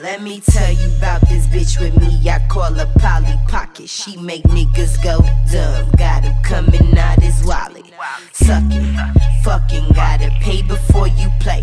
Let me tell you about this bitch with me, I call her Polly Pocket. She make niggas go dumb, got him coming out his wallet. Sucking, fucking, gotta pay before you play.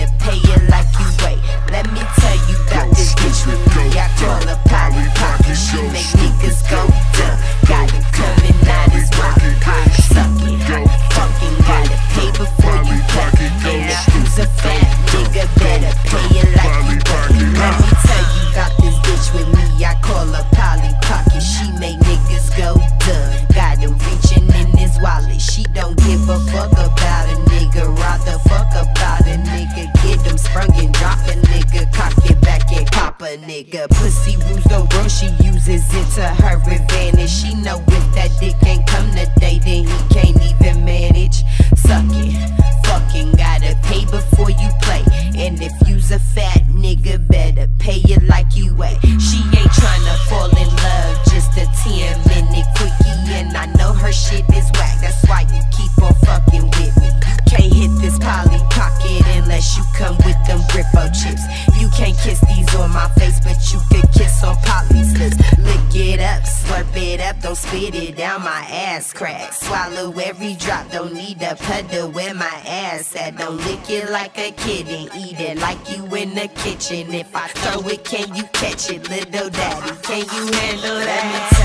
Better pay it like you weigh. Let me tell you about this bitch me, I call her nigga. Pussy wounds don't grow, she uses it to her advantage. She know if that dick ain't come today, then he can't even manage. Sucking, fucking, gotta pay before you play. And if you's a fat but you could kiss on Polly's lips. Lick it up, slurp it up, don't spit it down my ass crack. Swallow every drop, don't need a puddle where my ass at. Don't lick it like a kid and eat it like you in the kitchen. If I throw it, can you catch it, little daddy? Can you handle that?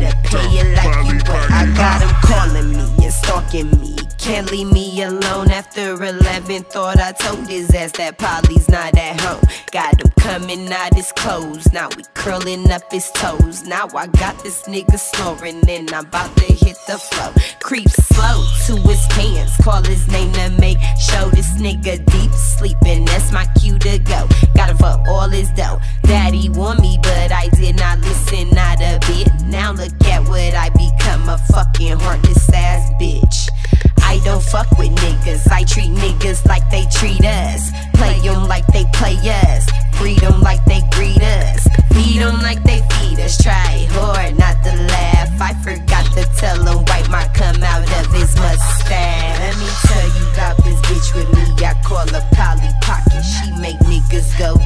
Better pay it like you weigh. I got him calling me and stalking me. Can't leave me alone after 11. Thought I told his ass that Polly's not at home. Got him coming out his clothes. Now we curling up his toes. Now I got this nigga snoring and I'm about to hit the floor. Creep slow to his pants. Call his name to make show this nigga deep sleeping. That's my cue to go. Got him for all his dough. Daddy want me, but niggas like they treat us. Play them like they play us. Greet like they greet us. Feed them like they feed us. Try hard not to laugh. I forgot to tell him wipe my cum out of his mustache. Let me tell you about this bitch with me. I call her Polly Pocket. She make niggas go